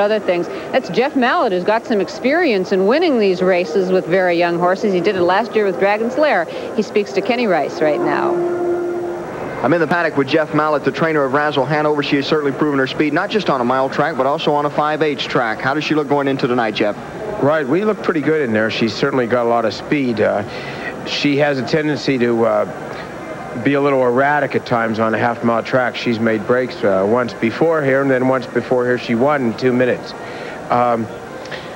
other things. That's Jeff Mallett, who's got some experience in winning these races with very young horses. He did it last year with Dragon's Lair. He speaks to Kenny Rice right now. I'm in the paddock with Jeff Mallett, the trainer of Razzle Hanover. She has certainly proven her speed, not just on a mile track, but also on a 5/8 track. How does she look going into tonight, Jeff? Right, we look pretty good in there. She's certainly got a lot of speed. Uh, she has a tendency to uh, be a little erratic at times on a half mile track. She's made breaks uh, once before here, and then once before here she won in two minutes. Um,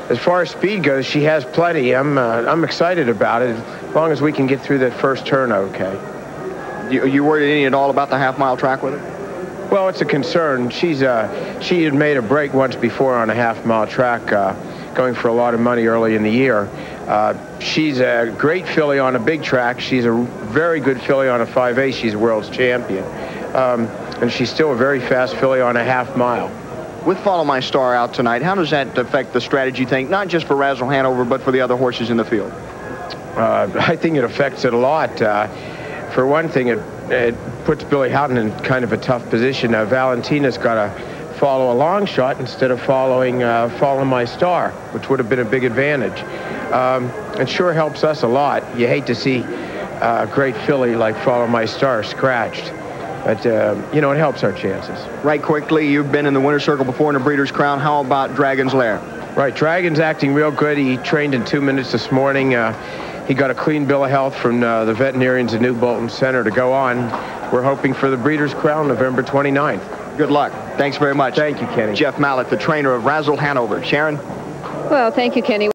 as far as speed goes, she has plenty. I'm uh, I'm excited about it as long as we can get through that first turn okay. You, you worried any at all about the half mile track with her? Well, it's a concern. She's uh, she had made a break once before on a half mile track, uh, going for a lot of money early in the year. Uh, she's a great filly on a big track. She's a very good filly on a 5/8. She's a world's champion. Um, and she's still a very fast filly on a half mile. With Follow My Star out tonight, how does that affect the strategy thing, not just for Razzle Hanover, but for the other horses in the field? Uh, I think it affects it a lot. Uh, for one thing, it, it puts Billy Haughton in kind of a tough position. Uh, Valentina's got to follow a long shot instead of following uh, Follow My Star, which would have been a big advantage. Um, it sure helps us a lot. You hate to see a great filly like Follow My Star scratched. But, uh, you know, it helps our chances. Right quickly, you've been in the winner's circle before in the Breeders' Crown. How about Dragon's Lair? Right, Dragon's acting real good. He trained in two minutes this morning. Uh, he got a clean bill of health from uh, the veterinarians at New Bolton Center to go on. We're hoping for the Breeders' Crown November 29th. Good luck. Thanks very much. Thank you, Kenny. Jeff Mallett, the trainer of Razzle Hanover. Sharon? Well, thank you, Kenny.